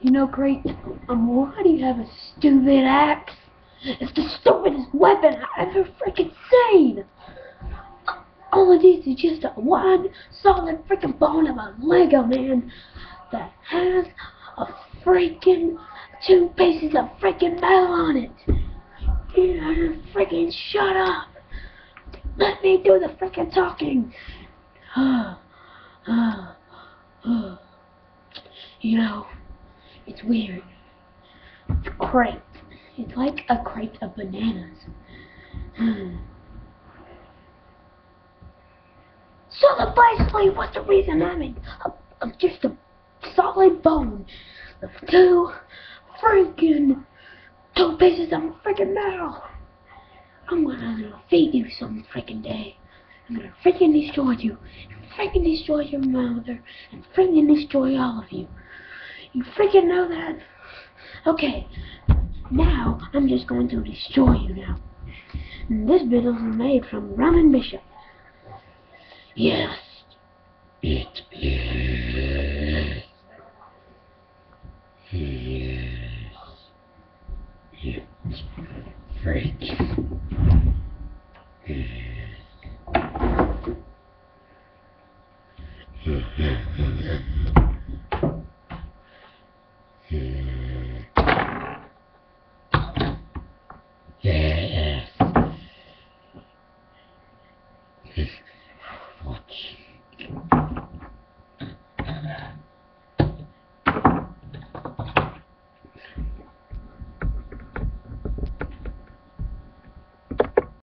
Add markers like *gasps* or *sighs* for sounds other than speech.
You know, great. Um, why do you have a stupid axe? It's the stupidest weapon I've ever freaking seen. All it is is just a one solid freaking bone of a Lego man that has a freaking two pieces of freaking metal on it. You know, freaking shut up. Let me do the freaking talking. *sighs* *gasps* you know, it's weird. It's a crate. It's like a crate of bananas. Hmm. so the basically, what's the reason I'm in a, a, just a solid bone of two freaking two pieces of freaking metal. I'm gonna feed you some freaking day. I'm gonna freaking destroy you. Freaking destroy your mother. And freaking destroy all of you. You freaking know that? Okay. Now, I'm just going to destroy you now. And this bit is made from Roman Bishop. Yes. It is. Yes. It's freaky. Yes.